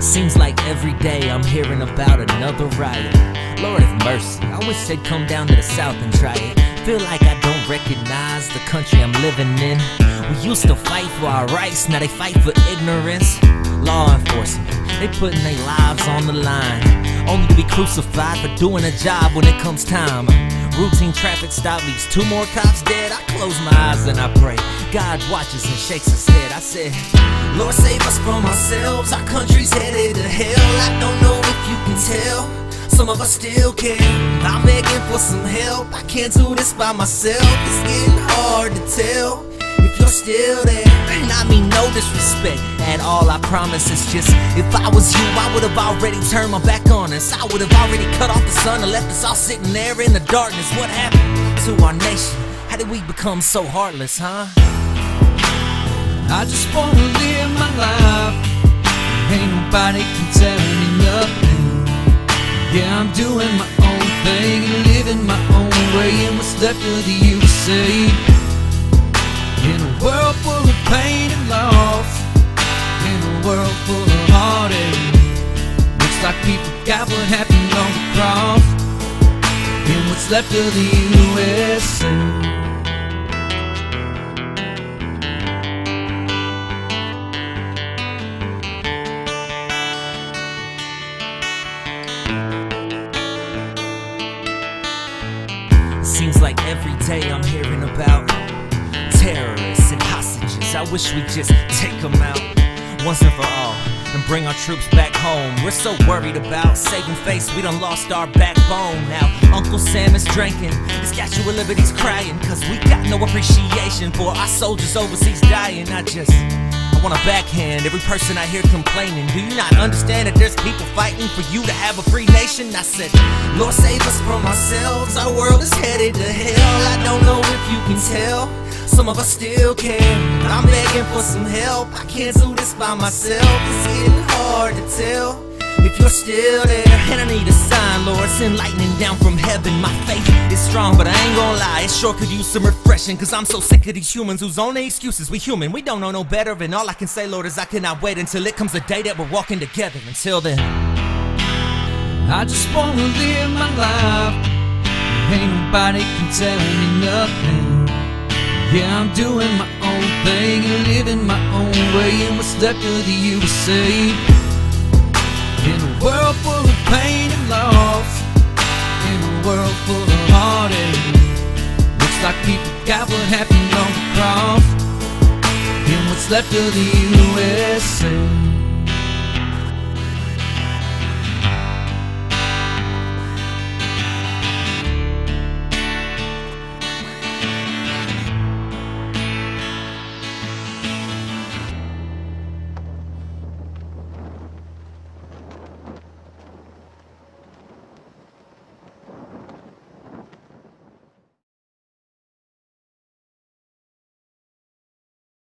Seems like every day I'm hearing about another riot. Lord have mercy, I wish they'd come down to the south and try it. Feel like I don't recognize the country I'm living in. We used to fight for our rights, now they fight for ignorance. Law enforcement, they putting their lives on the line. Only to be crucified for doing a job when it comes time. Routine traffic stop leaves two more cops dead. I close my eyes and I pray. God watches and shakes his head. I said, Lord, save us from ourselves. Our country's headed to hell. I don't know if you can tell. Some of us still care. I'm begging for some help. I can't do this by myself. It's getting hard to tell if you're still there. And I mean no disrespect at all. I promise it's just if I was you, I would have already turned my back on us. I would have already cut off the sun and left us all sitting there in the darkness. What happened to our nation? How did we become so heartless, huh? I just wanna live my life. Ain't nobody can tell me nothing. Yeah, I'm doing my own thing and living my own way. And what's left of the USA? In a world full of pain and loss, in a world full of heartache. Like people got what happened on the cross. And what's left of the USA? Seems like every day I'm hearing about terrorists and hostages. I wish we'd just take them out once and for all and bring our troops back home. We're so worried about saving face, we done lost our backbone. Now, Uncle Sam is drinking, the Statue of Liberty's crying, cause we got no appreciation for our soldiers overseas dying. I just. I want to backhand every person I hear complaining. Do you not understand that there's people fighting for you to have a free nation? I said, Lord, save us from ourselves. Our world is headed to hell. I don't know if you can tell. Some of us still care. I'm begging for some help. I can't do this by myself. It's getting hard to tell if you're still there. And I need a sign, Lord. Send lightning down from heaven. My faith is strong, but I ain't gonna lie. It sure could use some refreshing. Cause I'm so sick of these humans whose only excuses we human. We don't know no better. And all I can say, Lord, is I cannot wait until it comes the day that we're walking together. Until then. I just wanna live my life. Ain't nobody can tell me nothing. Yeah, I'm doing my own thing and living my own way. And what's left of the USA? In a world full of pain and loss, in a world full of heartache. Looks like people got what happened on the cross. And what's left of the USA?